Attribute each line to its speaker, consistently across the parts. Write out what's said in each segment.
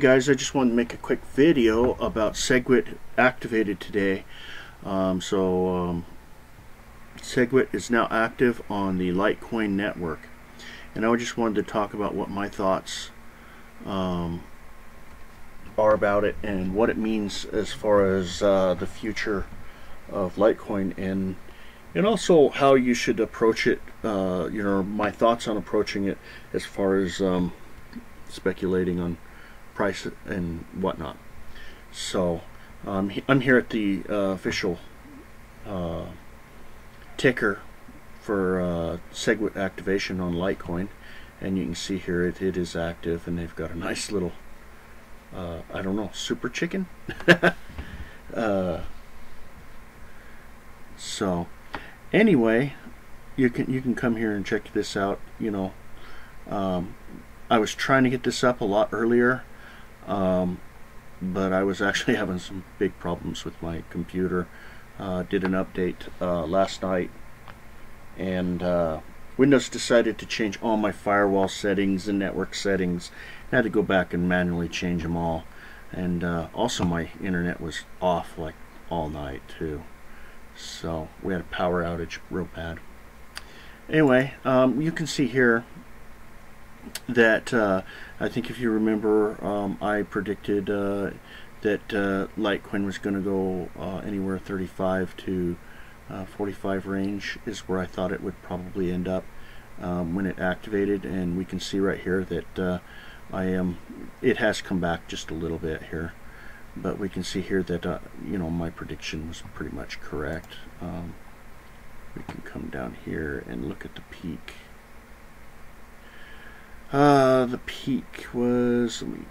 Speaker 1: guys I just wanted to make a quick video about SegWit activated today. Um, so um, SegWit is now active on the Litecoin network. And I just wanted to talk about what my thoughts um, are about it and what it means as far as uh, the future of Litecoin and and also how you should approach it uh, you know my thoughts on approaching it as far as um, speculating on price and whatnot. So um, I'm here at the uh, official uh, ticker for uh, SegWit activation on Litecoin. And you can see here it, it is active and they've got a nice little uh, I don't know super chicken? Uh, so anyway you can you can come here and check this out you know. Um, I was trying to get this up a lot earlier um, but I was actually having some big problems with my computer. Uh, did an update uh, last night and uh, Windows decided to change all my firewall settings and network settings. I had to go back and manually change them all. And uh, also my internet was off like all night too. So we had a power outage real bad. Anyway, um, you can see here that uh, I think if you remember, um, I predicted uh, that uh, Litecoin was going to go uh, anywhere 35 to uh, 45 range is where I thought it would probably end up um, when it activated, and we can see right here that uh, I am. It has come back just a little bit here, but we can see here that you know my prediction was pretty much correct. Um, we can come down here and look at the peak. Uh, the peak was, let me,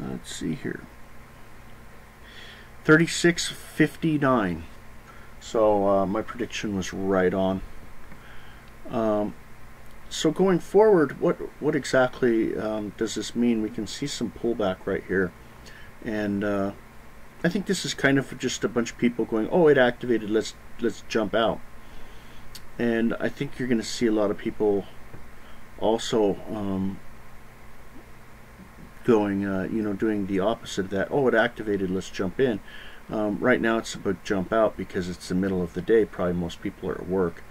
Speaker 1: let's see here, 36.59. So uh, my prediction was right on. Um, so going forward, what what exactly um, does this mean? We can see some pullback right here, and uh, I think this is kind of just a bunch of people going, "Oh, it activated. Let's let's jump out." And I think you're going to see a lot of people also um, going, uh, you know, doing the opposite of that. Oh, it activated. Let's jump in. Um, right now, it's about jump out because it's the middle of the day. Probably most people are at work.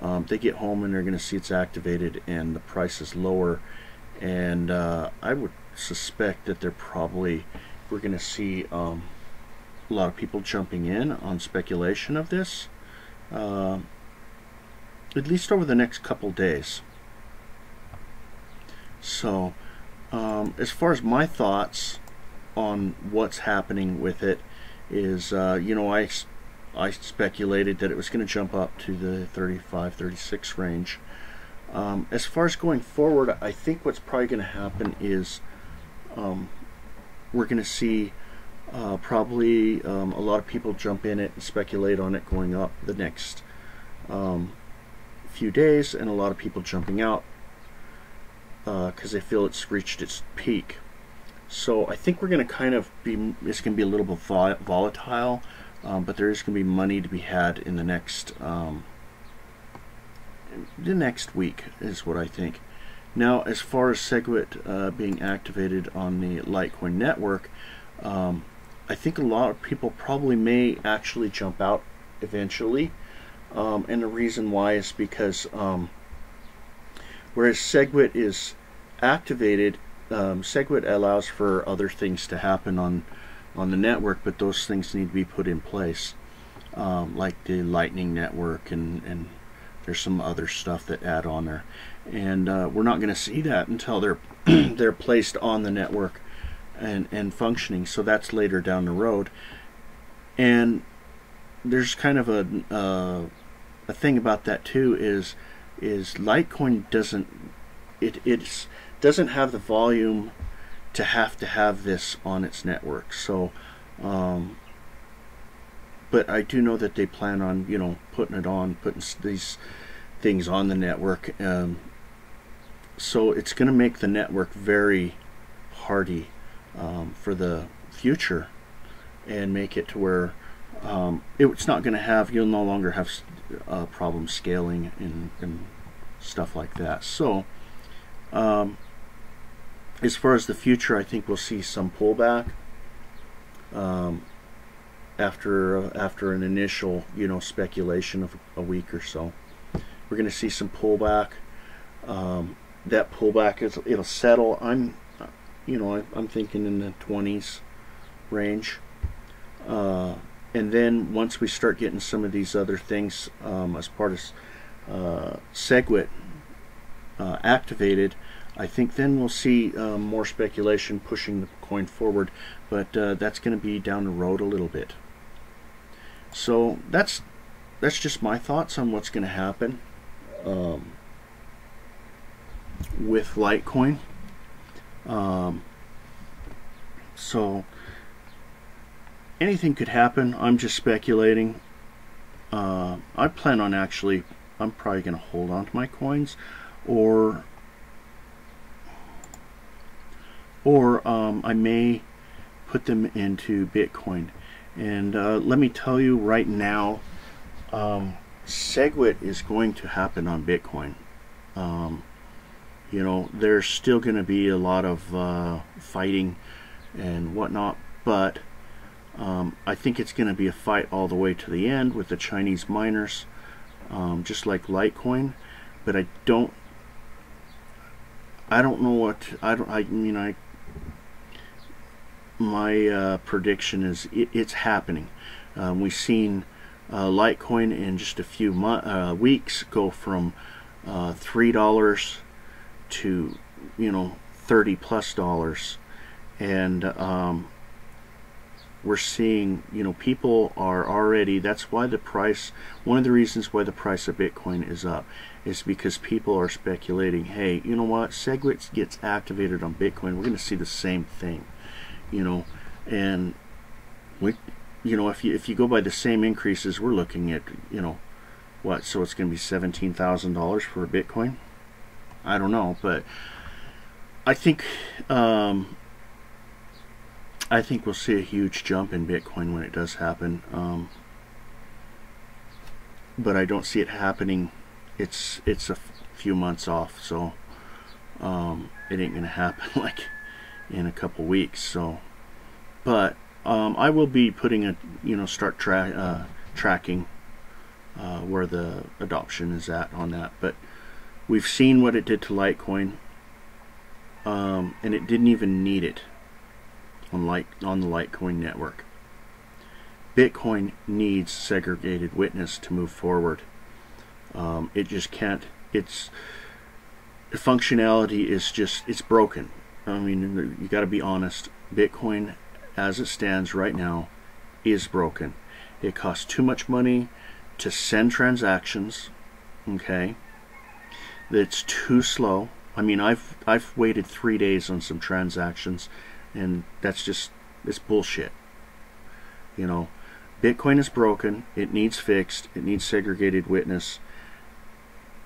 Speaker 1: Um, they get home and they're going to see it's activated and the price is lower. And uh, I would suspect that they're probably we're going to see um, a lot of people jumping in on speculation of this, uh, at least over the next couple days. So, um, as far as my thoughts on what's happening with it is, uh, you know, I, I speculated that it was going to jump up to the 35, 36 range. Um, as far as going forward, I think what's probably going to happen is um, we're going to see uh, probably um, a lot of people jump in it and speculate on it going up the next um, few days and a lot of people jumping out because uh, they feel it's reached its peak. So I think we're going to kind of be it's going to be a little bit vol volatile um, but there is going to be money to be had in the next um, the next week is what I think. Now as far as SegWit uh, being activated on the Litecoin network um, I think a lot of people probably may actually jump out eventually. Um, and the reason why is because um, whereas SegWit is activated, um, SegWit allows for other things to happen on on the network, but those things need to be put in place, um, like the Lightning Network and and there's some other stuff that add on there, and uh, we're not going to see that until they're they're placed on the network and, and functioning. So that's later down the road. And there's kind of a uh, a thing about that too is is Litecoin doesn't it it's doesn't have the volume to have to have this on its network. So um, but I do know that they plan on you know putting it on putting these things on the network um, so it's going to make the network very hardy um, for the future and make it to where um, it's not going to have you'll no longer have uh, problems scaling and, and stuff like that. So um, as far as the future I think we'll see some pullback um, after after an initial you know speculation of a week or so. We're going to see some pullback um, that pullback is it'll settle. I'm you know I, am thinking in the 20s range. Uh, and then once we start getting some of these other things um, as part of uh, SegWit uh, activated I think then we'll see um, more speculation pushing the coin forward but uh, that's going to be down the road a little bit. So that's that's just my thoughts on what's going to happen um, with Litecoin um, so anything could happen. I'm just speculating. Uh, I plan on actually, I'm probably going to hold on to my coins or or um, I may put them into Bitcoin. And uh, let me tell you right now, um, SegWit is going to happen on Bitcoin. Um, you know, there's still going to be a lot of uh, fighting and whatnot, but um, I think it's going to be a fight all the way to the end with the Chinese miners, um, just like Litecoin. But I don't, I don't know what I don't. I mean, I my uh, prediction is it, it's happening. Um, we've seen uh, Litecoin in just a few uh, weeks go from uh, three dollars to you know 30 plus dollars, and um, we're seeing, you know, people are already, that's why the price, one of the reasons why the price of Bitcoin is up is because people are speculating, hey, you know what, SegWit gets activated on Bitcoin, we're going to see the same thing, you know, and we, you know, if you, if you go by the same increases, we're looking at, you know, what, so it's going to be $17,000 for a Bitcoin? I don't know, but I think, um, I think we'll see a huge jump in Bitcoin when it does happen. Um, but I don't see it happening. It's it's a few months off, so um, it ain't gonna happen like in a couple weeks. So, but um, I will be putting a you know start tra uh, tracking uh, where the adoption is at on that. But we've seen what it did to Litecoin, um, and it didn't even need it on, Light, on the Litecoin network. Bitcoin needs segregated witness to move forward. Um, it just can't. It's the functionality is just it's broken. I mean, you got to be honest. Bitcoin, as it stands right now, is broken. It costs too much money to send transactions. Okay, it's too slow. I mean, I've I've waited three days on some transactions and that's just it's bullshit. You know bitcoin is broken it needs fixed it needs segregated witness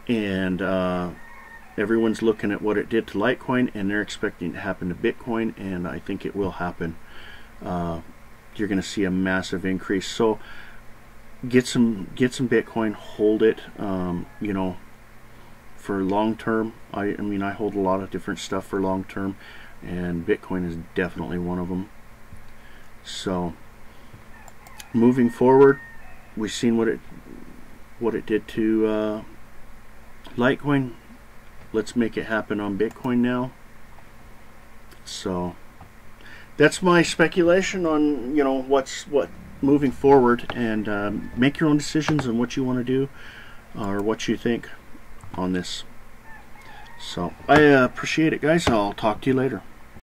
Speaker 1: and uh, everyone's looking at what it did to litecoin and they're expecting it to happen to bitcoin and i think it will happen. Uh, you're going to see a massive increase. So get some get some bitcoin hold it um, you know for long term I, I mean I hold a lot of different stuff for long term and Bitcoin is definitely one of them. So moving forward, we've seen what it what it did to uh, Litecoin. Let's make it happen on Bitcoin now. So that's my speculation on you know what's what moving forward, and um, make your own decisions on what you want to do or what you think on this. So I uh, appreciate it, guys. I'll talk to you later.